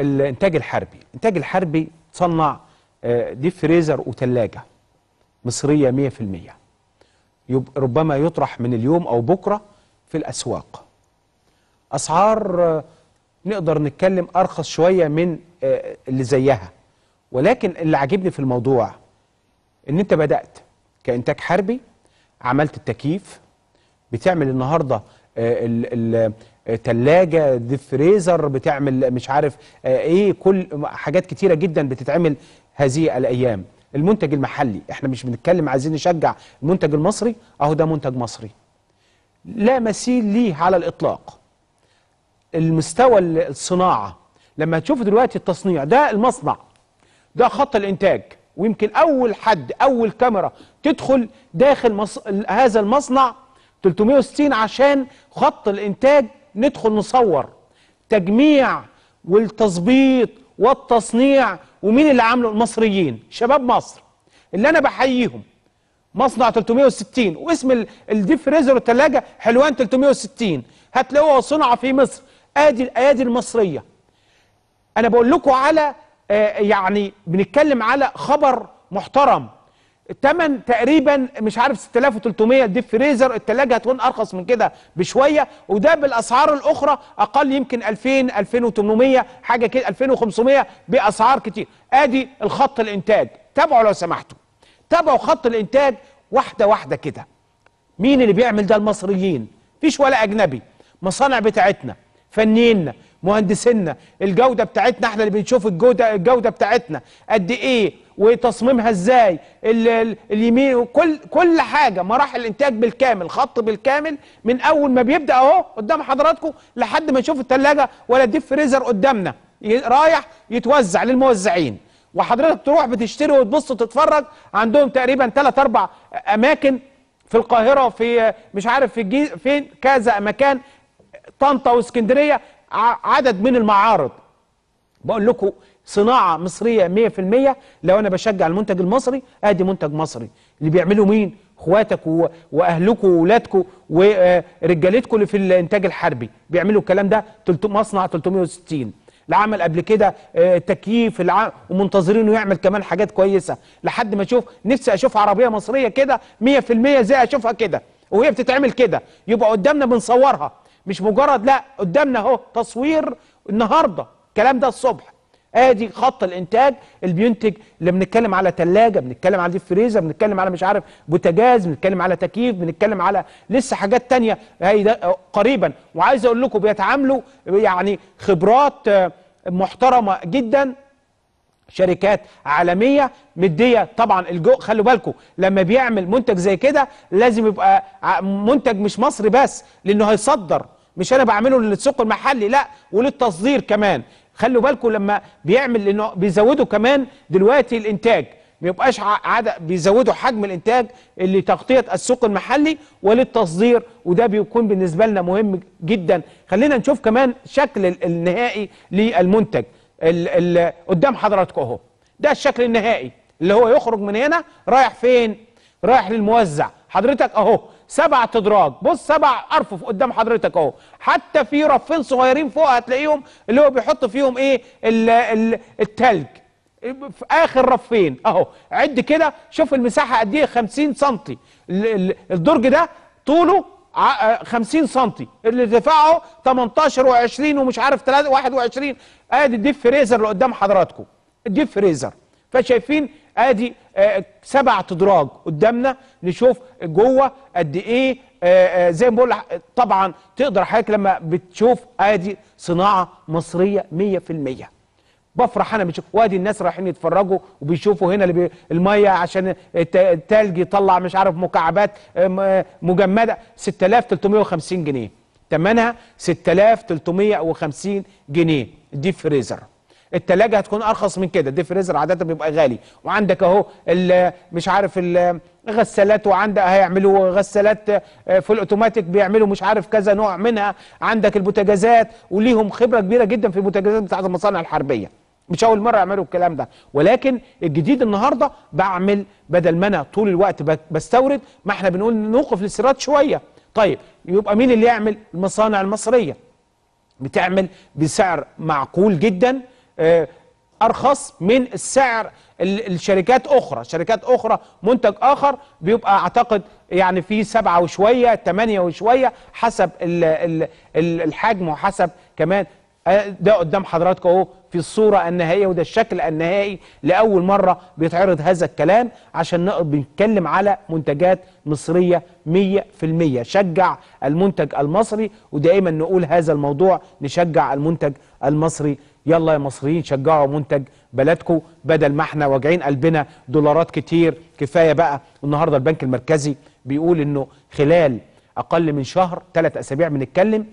الإنتاج الحربي. الإنتاج الحربي تصنع آه، ديب فريزر وثلاجه مصرية 100% يبقى ربما يطرح من اليوم أو بكرة في الأسواق. أسعار آه، نقدر نتكلم أرخص شوية من آه، اللي زيها. ولكن اللي عاجبني في الموضوع إن أنت بدأت كإنتاج حربي عملت التكييف بتعمل النهارده الثلاجه ديب فريزر بتعمل مش عارف آه، إيه كل حاجات كتيرة جدا بتتعمل هذه الأيام. المنتج المحلي إحنا مش بنتكلم عايزين نشجع المنتج المصري أهو ده منتج مصري. لا مثيل ليه على الإطلاق. المستوى الصناعة لما تشوف دلوقتي التصنيع ده المصنع ده خط الإنتاج. ويمكن أول حد أول كاميرا تدخل داخل مص... هذا المصنع 360 عشان خط الإنتاج ندخل نصور تجميع والتظبيط والتصنيع ومين اللي عامله؟ المصريين. شباب مصر. اللي أنا بحييهم. مصنع 360 واسم ال- الديب فريزر والثلاجه حلوان 360 هتلاقوها صنع في مصر. أدي الأيادي المصرية. أنا بقول لكم على آه، يعني بنتكلم على خبر محترم. الثمن تقريبا مش عارف 6300 الديب فريزر. الثلاجه هتكون أرخص من كده بشوية وده بالأسعار الأخرى أقل يمكن 2000 2800 حاجة كده 2500 بأسعار كتير. آدي الخط الإنتاج. تابعوا لو سمحتوا. تابعوا خط الإنتاج واحدة واحدة كده. مين اللي بيعمل ده؟ المصريين. فيش ولا أجنبي. مصانع بتاعتنا فنينا مهندسينا الجودة بتاعتنا إحنا اللي بنشوف الجودة الجودة بتاعتنا. قد إيه؟ وتصميمها إزاي ال- ال- اليمين كل كل حاجة مراحل الإنتاج بالكامل خط بالكامل من أول ما بيبدأ أهو قدام حضراتكم لحد ما نشوف الثلاجه ولا الديب فريزر قدامنا رايح يتوزع للموزعين. وحضرتك تروح بتشتري وتبص وتتفرج عندهم تقريبا ثلاث أربع أماكن في القاهرة في مش عارف في الجيز فين كذا مكان طنطا واسكندرية عدد من المعارض. بقول لكم صناعة مصرية 100% لو أنا بشجع المنتج المصري أدي منتج مصري. اللي بيعملوا مين؟ اخواتك واهلكم واولادكم ورجالتكم اللي في الإنتاج الحربي. بيعملوا الكلام ده مصنع 360 العمل قبل كده آه، تكييف الع... ومنتظرينه يعمل كمان حاجات كويسة. لحد ما أشوف نفسي أشوف عربية مصرية كده 100% زي أشوفها كده؟ وهي بتتعمل كده. يبقى قدامنا بنصورها. مش مجرد لا قدامنا أهو تصوير النهارده. الكلام ده الصبح. ادي خط الانتاج اللي بينتج اللي بنتكلم على ثلاجه بنتكلم على deep freezer بنتكلم على مش عارف بوتاجاز بنتكلم على تكييف بنتكلم على لسه حاجات تانية. هي ده قريبا. وعايز أقول لكم بيتعاملوا يعني خبرات آه، محترمة جدا. شركات عالمية مدية طبعا الجو. خلوا بالكم لما بيعمل منتج زي كده لازم يبقى منتج مش مصري بس لأنه هيصدر. مش أنا بعمله للسوق المحلي لا وللتصدير كمان. خلوا بالكم لما بيعمل لأنه بيزودوا كمان دلوقتي الإنتاج. ما يبقاش عدد بيزودوا حجم الإنتاج اللي تغطية السوق المحلي وللتصدير وده بيكون بالنسبة لنا مهم جدا. خلينا نشوف كمان شكل ال- النهائي للمنتج. ال ال قدام حضراتكم أهو. ده الشكل النهائي اللي هو يخرج من هنا رايح فين؟ رايح للموزع. حضرتك أهو سبع ادراج بص سبع ارفف قدام حضرتك أهو. حتى في رفين صغيرين فوق هتلاقيهم اللي هو بيحط فيهم إيه؟ ال ال التلج. في آخر رفين أهو. عد كده شوف المساحة قد إيه؟ 50 سم الدرج ده طوله ع- آه، 50 سم اللي ارتفاعه 18 و20 ومش عارف 3 21 ادي ال deep freezer اللي قدام حضراتكم. ال deep freezer. فشايفين ادي آه، سبع ادراج قدامنا نشوف جوه قد إيه آه، آه، زي ما بقول طبعا تقدر حضرتك لما بتشوف ادي صناعة مصرية 100% بفرح أنا بشوف وادي الناس رايحين يتفرجوا وبيشوفوا هنا اللي بي المية عشان الت- التلج يطلع مش عارف مكعبات مجمدة 6350 جنيه. ثمنها 6350 جنيه. deep freezer. التلاجة هتكون أرخص من كده. ال deep freezer عادة بيبقى غالي. وعندك ال- مش عارف ال- غسالات وعندك هيعملوا غسالات آه، في الاوتوماتيك بيعملوا مش عارف كذا نوع منها. عندك البوتاجازات وليهم خبرة كبيرة جدا في البوتاجازات بتاعت المصانع الحربية. مش أول مرة يعملوا الكلام ده. ولكن الجديد النهارده بعمل بدل ما أنا طول الوقت بستورد ما إحنا بنقول نوقف الاستيراد شوية. طيب يبقى مين اللي يعمل؟ المصانع المصرية. بتعمل بسعر معقول جدا. آه، أرخص من السعر ال- الشركات أخرى. شركات أخرى منتج آخر بيبقى أعتقد يعني في سبعة وشوية تمانية وشوية حسب ال ال ال الحجم وحسب كمان آه، ده قدام حضراتكم اهو في الصورة النهائية وده الشكل النهائي لأول مرة بيتعرض هذا الكلام عشان بنتكلم على منتجات مصرية مية في المية. شجع المنتج المصري ودائما نقول هذا الموضوع نشجع المنتج المصري. يلا يا مصريين شجعوا منتج بلدكم. بدل ما إحنا واجعين قلبنا دولارات كتير كفاية بقى. النهاردة البنك المركزي بيقول إنه خلال أقل من شهر ثلاث أسابيع بنتكلم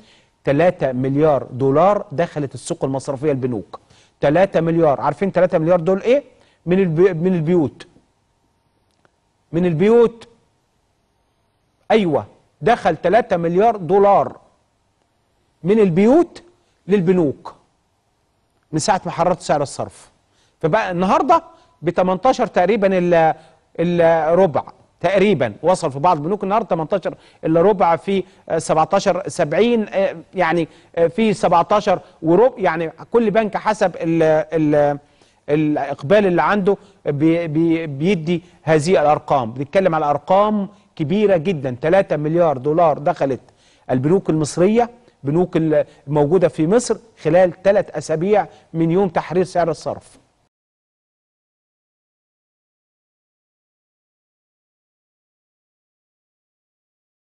3 مليار دولار دخلت السوق المصرفية البنوك 3 مليار عارفين 3 مليار دول إيه؟ من البي... من البيوت. من البيوت. أيوه دخل 3 مليار دولار من البيوت للبنوك. من ساعة ما حررت سعر الصرف. فبقى النهارده ب 18 تقريبا الا الا ربع. تقريبا وصل في بعض البنوك النهارده 18 إلا ربع في آه، 17 70 آه، يعني آه، في 17 وربع يعني كل بنك حسب ال ال الإقبال اللي عنده بي بي بيدي هذه الأرقام. بنتكلم على أرقام كبيرة جدا 3 مليار دولار دخلت البنوك المصرية بنوك الموجوده في مصر خلال ثلاث أسابيع من يوم تحرير سعر الصرف.